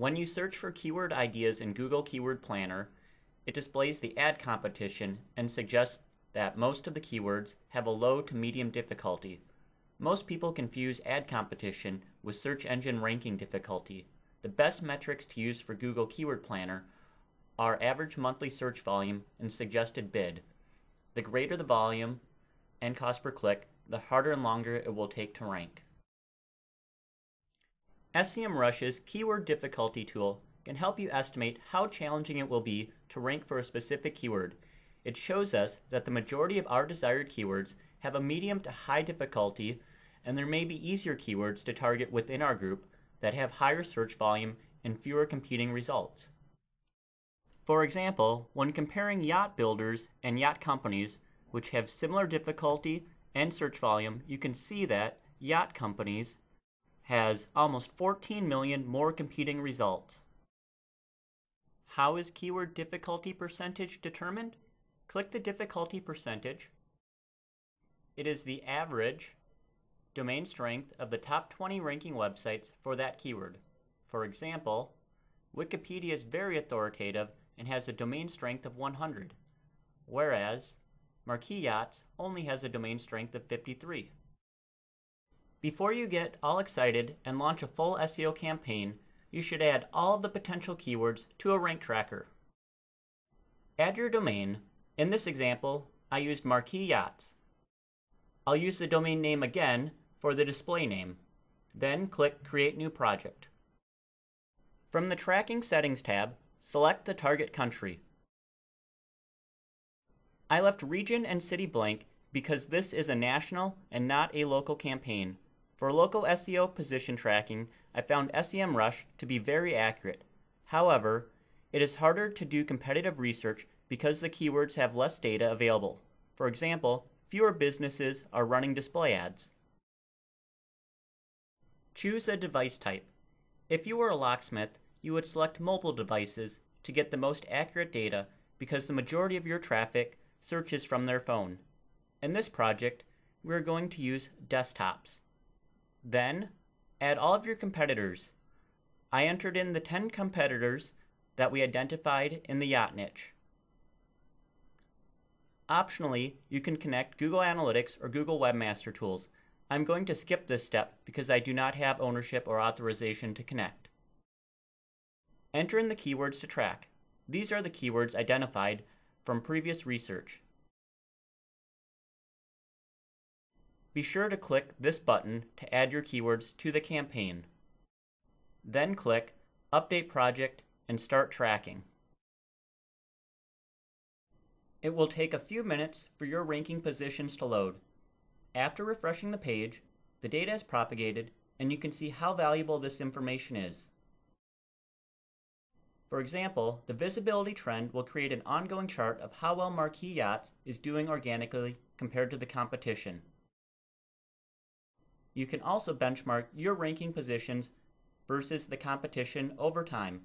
When you search for keyword ideas in Google Keyword Planner, it displays the ad competition and suggests that most of the keywords have a low to medium difficulty. Most people confuse ad competition with search engine ranking difficulty. The best metrics to use for Google Keyword Planner are average monthly search volume and suggested bid. The greater the volume and cost per click, the harder and longer it will take to rank. SEMrush's keyword difficulty tool can help you estimate how challenging it will be to rank for a specific keyword. It shows us that the majority of our desired keywords have a medium to high difficulty, and there may be easier keywords to target within our group that have higher search volume and fewer competing results. For example, when comparing yacht builders and yacht companies, which have similar difficulty and search volume, you can see that yacht companies has almost 14 million more competing results. How is keyword difficulty percentage determined? Click the difficulty percentage. It is the average domain strength of the top 20 ranking websites for that keyword. For example, Wikipedia is very authoritative and has a domain strength of 100, whereas Marquis Yachts only has a domain strength of 53. Before you get all excited and launch a full SEO campaign, you should add all of the potential keywords to a rank tracker. Add your domain. In this example, I used Marquis Yachts. I'll use the domain name again for the display name. Then click Create New Project. From the Tracking Settings tab, select the target country. I left region and city blank because this is a national and not a local campaign. For local SEO position tracking, I found SEMrush to be very accurate. However, it is harder to do competitive research because the keywords have less data available. For example, fewer businesses are running display ads. Choose a device type. If you were a locksmith, you would select mobile devices to get the most accurate data because the majority of your traffic searches from their phone. In this project, we are going to use desktops. Then, add all of your competitors. I entered in the 10 competitors that we identified in the yacht niche. Optionally, you can connect Google Analytics or Google Webmaster Tools. I'm going to skip this step because I do not have ownership or authorization to connect. Enter in the keywords to track. These are the keywords identified from previous research. Be sure to click this button to add your keywords to the campaign. Then click Update Project and start tracking. It will take a few minutes for your ranking positions to load. After refreshing the page, the data is propagated and you can see how valuable this information is. For example, the visibility trend will create an ongoing chart of how well Marquis Yachts is doing organically compared to the competition. You can also benchmark your ranking positions versus the competition over time.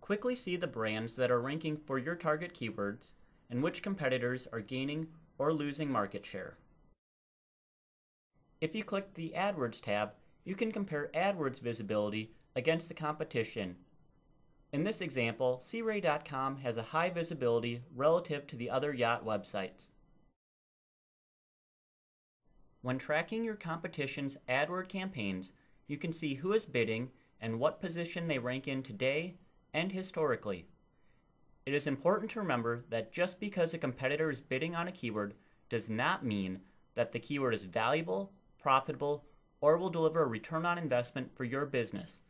Quickly see the brands that are ranking for your target keywords and which competitors are gaining or losing market share. If you click the AdWords tab, you can compare AdWords visibility against the competition. In this example, SeaRay.com has a high visibility relative to the other yacht websites. When tracking your competition's AdWord campaigns, you can see who is bidding and what position they rank in today and historically. It is important to remember that just because a competitor is bidding on a keyword does not mean that the keyword is valuable, profitable, or will deliver a return on investment for your business,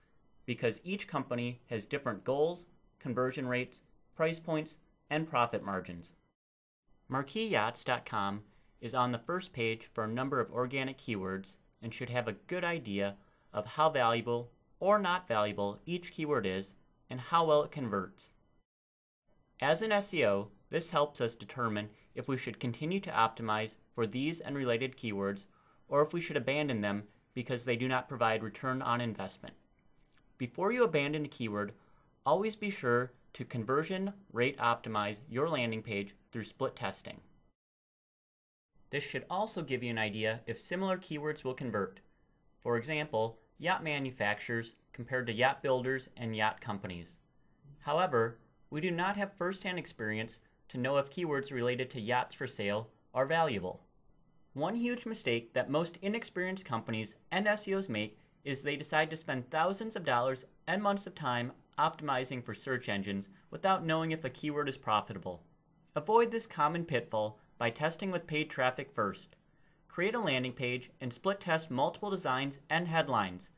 because each company has different goals, conversion rates, price points, and profit margins. MarquisYachts.com is on the first page for a number of organic keywords and should have a good idea of how valuable or not valuable each keyword is and how well it converts. As an SEO, this helps us determine if we should continue to optimize for these and related keywords or if we should abandon them because they do not provide return on investment. Before you abandon a keyword, always be sure to conversion rate optimize your landing page through split testing. This should also give you an idea if similar keywords will convert. For example, yacht manufacturers compared to yacht builders and yacht companies. However, we do not have first-hand experience to know if keywords related to yachts for sale are valuable. One huge mistake that most inexperienced companies and SEOs make is they decide to spend thousands of dollars and months of time optimizing for search engines without knowing if a keyword is profitable. Avoid this common pitfall by testing with paid traffic first. Create a landing page and split test multiple designs and headlines.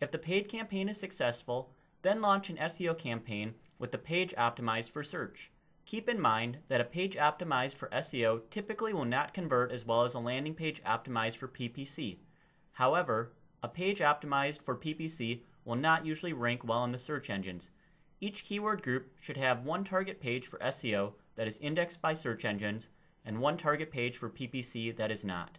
If the paid campaign is successful, then launch an SEO campaign with the page optimized for search. Keep in mind that a page optimized for SEO typically will not convert as well as a landing page optimized for PPC. However, a page optimized for PPC will not usually rank well in the search engines. Each keyword group should have one target page for SEO that is indexed by search engines and one target page for PPC that is not.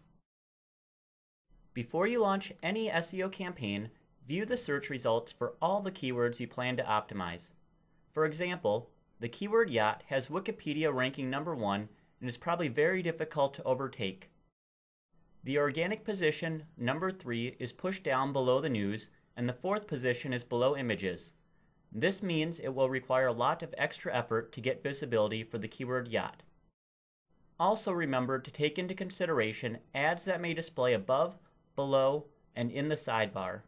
Before you launch any SEO campaign, view the search results for all the keywords you plan to optimize. For example, the keyword yacht has Wikipedia ranking number one and is probably very difficult to overtake. The organic position, number three, is pushed down below the news, and the fourth position is below images. This means it will require a lot of extra effort to get visibility for the keyword yacht. Also remember to take into consideration ads that may display above below, and in the sidebar.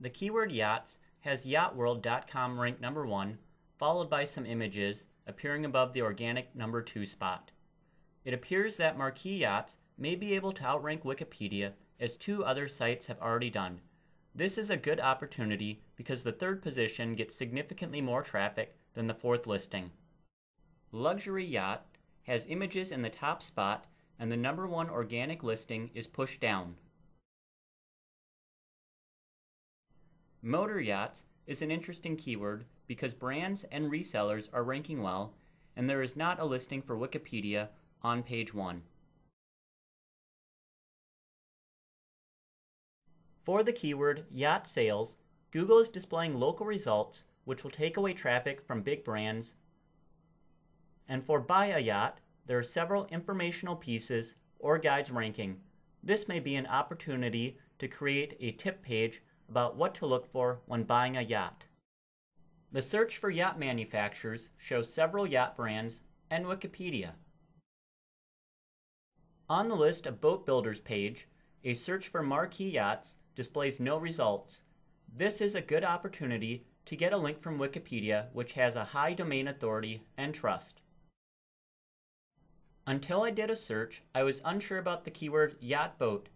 The keyword yachts has yachtworld.com ranked number one, followed by some images appearing above the organic number two spot. It appears that Marquis Yachts may be able to outrank Wikipedia as two other sites have already done. This is a good opportunity because the third position gets significantly more traffic than the fourth listing. Luxury Yacht has images in the top spot and the number one organic listing is pushed down. Motor yachts is an interesting keyword because brands and resellers are ranking well, and there is not a listing for Wikipedia on page 1. For the keyword yacht sales, Google is displaying local results which will take away traffic from big brands. And for buy a yacht, there are several informational pieces or guides ranking. This may be an opportunity to create a tip page about what to look for when buying a yacht. The search for yacht manufacturers shows several yacht brands and Wikipedia. On the list of boat builders page, a search for marquis yachts displays no results. This is a good opportunity to get a link from Wikipedia which has a high domain authority and trust. Until I did a search, I was unsure about the keyword yacht boat.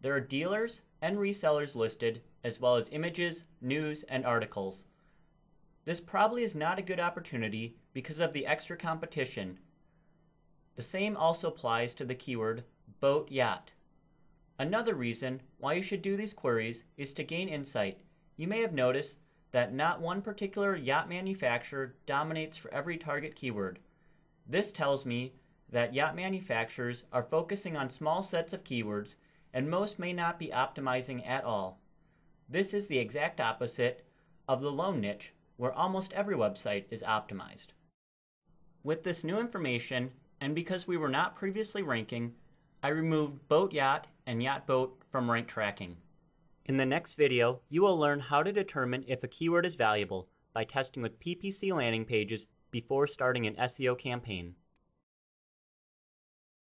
There are dealers and resellers listed, as well as images, news, and articles. This probably is not a good opportunity because of the extra competition. The same also applies to the keyword boat yacht. Another reason why you should do these queries is to gain insight. You may have noticed that not one particular yacht manufacturer dominates for every target keyword. This tells me that yacht manufacturers are focusing on small sets of keywords and most may not be optimizing at all. This is the exact opposite of the loan niche where almost every website is optimized. With this new information, and because we were not previously ranking, I removed boat yacht and yacht boat from rank tracking. In the next video, you will learn how to determine if a keyword is valuable by testing with PPC landing pages before starting an SEO campaign.